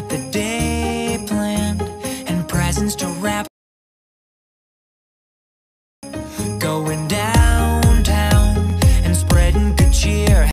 got the day planned and presents to wrap